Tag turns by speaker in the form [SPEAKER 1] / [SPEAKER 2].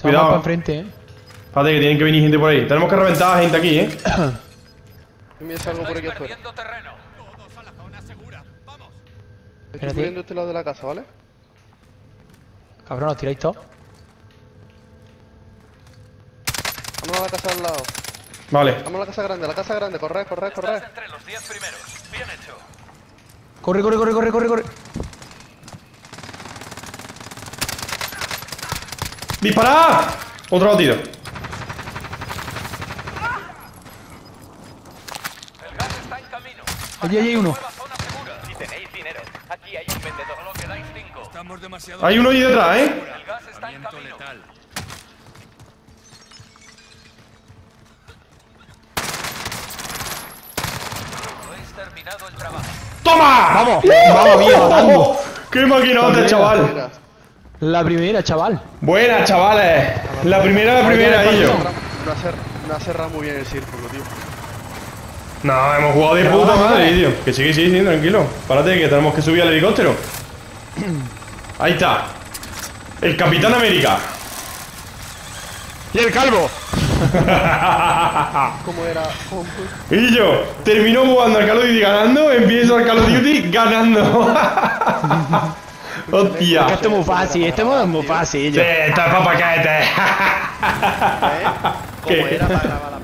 [SPEAKER 1] Se
[SPEAKER 2] Cuidado.
[SPEAKER 1] para enfrente, eh.
[SPEAKER 2] Espérate que tienen que venir gente por ahí. Tenemos que reventar a gente aquí, ¿eh?
[SPEAKER 3] Yo me salgo por aquí afuera. Estoy cubriendo este lado de la casa, ¿vale?
[SPEAKER 1] Cabrón, os tiráis todos.
[SPEAKER 3] Vamos a la casa al lado.
[SPEAKER 2] Vale.
[SPEAKER 3] Vamos a la casa grande, a la casa grande. Corre, corre, corre.
[SPEAKER 4] 10 primeros. Bien hecho.
[SPEAKER 1] Corre, corre, corre, corre, corre, corre.
[SPEAKER 2] ¡Disparad! Otro batido.
[SPEAKER 4] El gas está en camino.
[SPEAKER 1] Allí, allí hay uno.
[SPEAKER 4] Nueva zona segura. Si tenéis dinero, aquí hay un vendedor. Solo quedáis 5.
[SPEAKER 5] Estamos demasiado
[SPEAKER 2] Hay uno ahí detrás, ¿eh?
[SPEAKER 4] El gas está en camino.
[SPEAKER 5] letal.
[SPEAKER 4] Habéis terminado el trabajo.
[SPEAKER 2] ¡Toma!
[SPEAKER 1] Vamos, vamos bien.
[SPEAKER 2] ¡Qué maquinote, chaval!
[SPEAKER 1] La primera, chaval.
[SPEAKER 2] Buena, chavales. La primera, la primera, ellos.
[SPEAKER 3] No no ha cerrado muy bien el círculo, tío.
[SPEAKER 2] No, hemos jugado de puta madre, tío. Que sí, sí, sí, tranquilo. Párate, que tenemos que subir al helicóptero. Ahí está. El Capitán América.
[SPEAKER 1] ¡Y el calvo!
[SPEAKER 3] ¿Cómo era? ¿Cómo?
[SPEAKER 2] Y yo termino jugando al Call of Duty ganando, empiezo al Call of Duty ganando. Hostia.
[SPEAKER 1] Esto es muy fácil, este modo es muy fácil.
[SPEAKER 2] Sí,
[SPEAKER 1] yo.
[SPEAKER 2] está para paquete.
[SPEAKER 3] ¿Eh? ¿Cómo
[SPEAKER 2] ¿Qué?
[SPEAKER 3] era para grabar